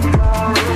Sorry.